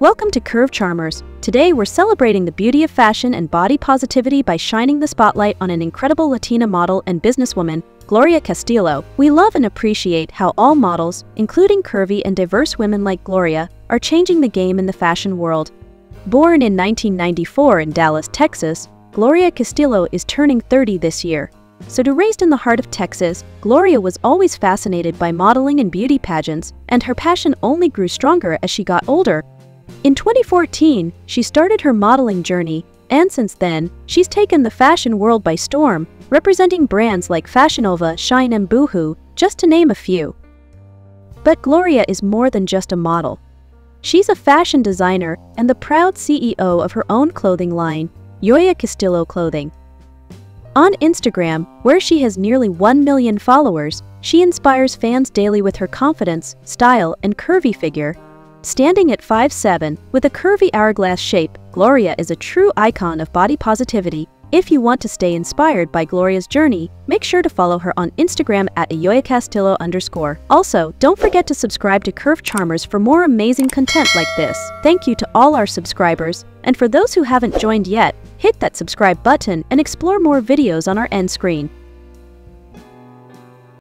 Welcome to Curve Charmers. Today we're celebrating the beauty of fashion and body positivity by shining the spotlight on an incredible Latina model and businesswoman, Gloria Castillo. We love and appreciate how all models, including curvy and diverse women like Gloria, are changing the game in the fashion world. Born in 1994 in Dallas, Texas, Gloria Castillo is turning 30 this year. So to raised in the heart of Texas, Gloria was always fascinated by modeling and beauty pageants, and her passion only grew stronger as she got older. In 2014, she started her modeling journey, and since then, she's taken the fashion world by storm, representing brands like Fashion Nova, Shein and Boohoo, just to name a few. But Gloria is more than just a model. She's a fashion designer and the proud CEO of her own clothing line, Yoya Castillo Clothing. On Instagram, where she has nearly 1 million followers, she inspires fans daily with her confidence, style, and curvy figure. Standing at 5'7", with a curvy hourglass shape, Gloria is a true icon of body positivity. If you want to stay inspired by Gloria's journey, make sure to follow her on Instagram at ayoyacastillo underscore. Also, don't forget to subscribe to Curve Charmers for more amazing content like this. Thank you to all our subscribers, and for those who haven't joined yet, hit that subscribe button and explore more videos on our end screen.